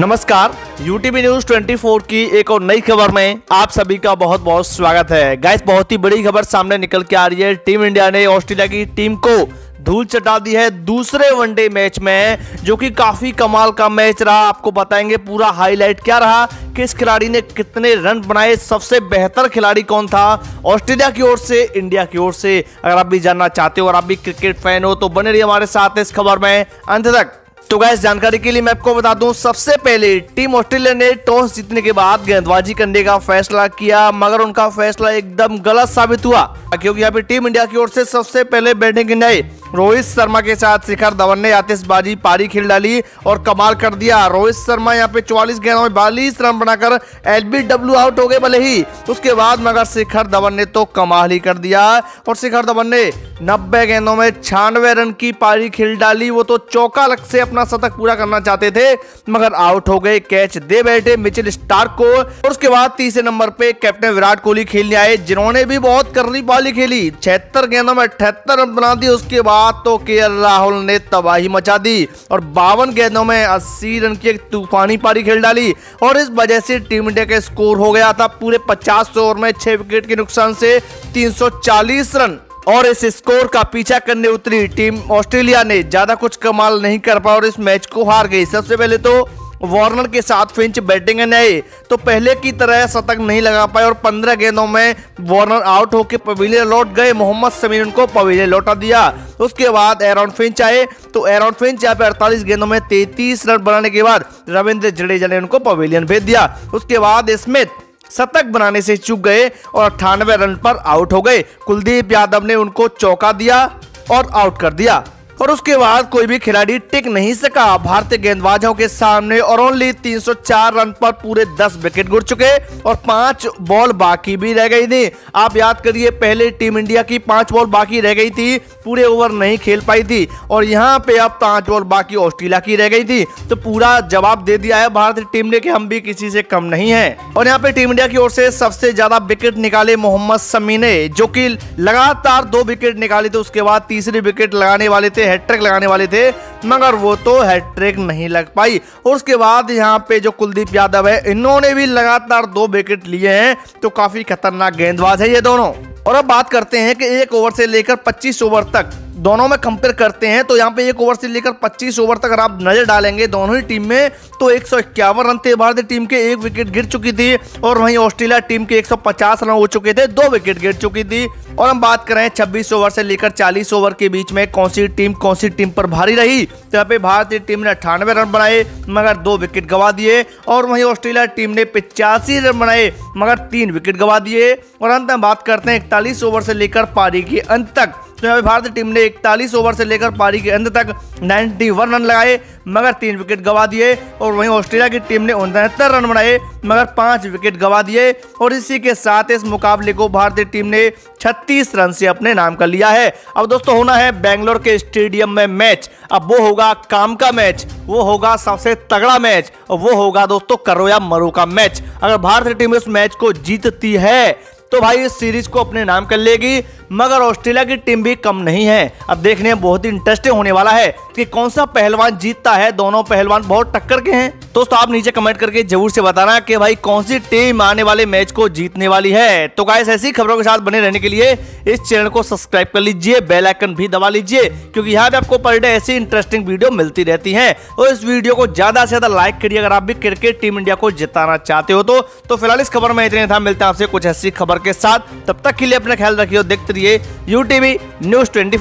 नमस्कार UTV news 24 की एक और नई खबर में आप सभी का बहुत बहुत स्वागत है। गैस बहुत ही बड़ी खबर सामने निकल के आ रही है। टीम इंडिया ने ऑस्ट्रेलिया की टीम को धूल चटा दी है दूसरे वनडे मैच में, जो कि काफ़ी कमाल का मैच रहा। आपको बताएँगे पूरा हाईलाइट क्या रहा, किस खिलाड़ी ने कितने रन बनाए, सबसे बेहतर खिलाड़ी कौन था ऑस्ट्रेलिया की ओर से इंडिया की ओर से। अगर आप भी जानना चाहते हो और आप भी क्रिकेट फ़ैन हो तो बने रहिए हमारे साथ इस खबर में। अंत तक तो गैस जानकारी के लिए मैं आपको बता दूँ, सबसे पहले टीम ऑस्ट्रेलिया ने टॉस जीतने के बाद गेंदबाजी करने का फैसला किया, मगर उनका फैसला एकदम गलत साबित हुआ। क्योंकि यहाँ पे टीम इंडिया की ओर से सबसे पहले बैटिंग गिनाई रोहित शर्मा के साथ शिखर धवन ने आतिशबाजी, पारी खेल डाली और कमाल कर दिया। रोहित शर्मा यहाँ पे 44 गेंदों में बालीस रन बनाकर एलबीडब्ल्यू आउट हो गए भले ही। उसके बाद मगर शिखर धवन ने तो कमाल ही कर दिया और शिखर धवन ने नब्बे गेंदों में छियानवे रन की पारी खेल डाली। वो तो चौका लग से अपना शतक पूरा करना चाहते थे, मगर आउट हो गए कैच। दे बैठे मिचिल स्टार्क को और उसके बाद तीसरे नंबर पे कैप्टन विराट कोहली खेलने आए, जिन्होंने भी बहुत करनी पाली खेली। छिहत्तर गेंदों में अठहत्तर रन बना दिए। उसके बाद तो केएल राहुल ने तबाही मचा दी और बावन गेंदों में अस्सी रन की एक तूफानी पारी खेल डाली और इस वजह से टीम इंडिया का स्कोर हो गया था पूरे पचास ओवर में छह विकेट के नुकसान से 340 रन। और इस स्कोर का पीछा करने उतरी टीम ऑस्ट्रेलिया ने, ज़्यादा कुछ कमाल नहीं कर पाया और इस मैच को हार गई। सबसे पहले तो वार्नर के साथ फिंच बैटिंग में आए तो पहले की तरह शतक नहीं लगा पाए और 15 गेंदों में वार्नर आउट होकर पवेलियन लौट गए। मोहम्मद समीर उनको पवेलियन लौटा दिया। उसके बाद एरॉन फिंच आए तो एरॉन फिंच यहाँ पे अड़तालीस गेंदों में 33 रन बनाने के बाद रविंद्र जडेजा ने उनको पवेलियन भेज दिया। उसके बाद स्मिथ शतक बनाने से चूक गए और अट्ठानवे रन पर आउट हो गए। कुलदीप यादव ने उनको चौका दिया और आउट कर दिया। और उसके बाद कोई भी खिलाड़ी टिक नहीं सका। भारतीय गेंदबाजों के सामने और ओनली 304 रन पर पूरे 10 विकेट गिर चुके और पाँच बॉल बाकी भी रह गई थी। आप याद करिए, पहले टीम इंडिया की पाँच बॉल बाकी रह गई थी, पूरे ओवर नहीं खेल पाई थी और यहाँ पे अब पाँच बॉल बाकी ऑस्ट्रेलिया की रह गई थी। तो पूरा जवाब दे दिया है भारतीय टीम ने कि हम भी किसी से कम नहीं है। और यहाँ पे टीम इंडिया की ओर से सबसे ज़्यादा विकेट निकाले मोहम्मद समी ने, जो की लगातार दो विकेट निकाले थे, उसके बाद तीसरी विकेट लगाने वाले थे हैट्रिक लगाने वाले थे, मगर वो तो हैट्रिक नहीं लग पाई। और उसके बाद यहाँ पे जो कुलदीप यादव है, इन्होंने भी लगातार दो विकेट लिए हैं तो काफ़ी खतरनाक गेंदबाज है ये दोनों। और अब बात करते हैं कि एक ओवर से लेकर 25 ओवर तक दोनों में कंपेयर करते हैं तो यहाँ पे एक ओवर से लेकर 25 ओवर तक अगर आप नज़र डालेंगे दोनों ही टीम में तो एक सौ इक्यावन रन थे भारतीय टीम के, एक विकेट गिर चुकी थी, और वहीं ऑस्ट्रेलिया टीम के 150 रन हो चुके थे, दो विकेट गिर चुकी थी। और हम बात करें 26 ओवर से लेकर 40 ओवर के बीच में, कौन सी टीम कौन सी टीम पर भारी रही? तो यहाँ पे भारतीय टीम ने अट्ठानवे रन बनाए, मगर दो विकेट गवा दिए, और वहीं ऑस्ट्रेलिया टीम ने पिचासी रन बनाए, मगर तीन विकेट गवा दिए। और अंत में बात करते हैं इकतालीस ओवर से लेकर पारी के अंत तक। तो यहाँ भारतीय टीम ने इकतालीस ओवर से लेकर पारी के अंत तक 91 रन लगाए, मगर तीन विकेट गवा दिए और वहीं ऑस्ट्रेलिया की टीम ने उनहत्तर रन बनाए, मगर पाँच विकेट गवा दिए और इसी के साथ इस मुकाबले को भारतीय टीम ने 36 रन से अपने नाम कर लिया है। अब दोस्तों, होना है बेंगलोर के स्टेडियम में मैच। अब वो होगा काम का मैच, वो होगा सबसे तगड़ा मैच, और वो होगा दोस्तों करो या मरो का मैच। अगर भारतीय टीम इस मैच को जीतती है तो भाई इस सीरीज़ को अपने नाम कर लेगी। मगर ऑस्ट्रेलिया की टीम भी कम नहीं है। अब देखने में बहुत ही इंटरेस्टिंग होने वाला है कि कौन सा पहलवान जीतता है। दोनों पहलवान बहुत टक्कर के हैं। दोस्तों आप नीचे कमेंट करके ज़रूर से बताना कि भाई कौन सी टीम आने वाले मैच को जीतने वाली है। तो गाइस ऐसी खबरों के साथ बने रहने के लिए इस चैनल को सब्सक्राइब कर लीजिए बेल आइकन भी दबा लीजिए क्योंकि यहाँ पे आपको पर डे ऐसी इंटरेस्टिंग वीडियो मिलती रहती है। और इस वीडियो को ज़्यादा से ज़्यादा लाइक करिए अगर आप भी क्रिकेट टीम इंडिया को जिताना चाहते हो तो, तो फ़िलहाल इस खबर में इतने था। मिलते हैं आपसे कुछ ऐसी खबर के साथ। तब तक के लिए अपना ख्याल रखिए देखते रहिए यू टीवी न्यूज़ ट्वेंटी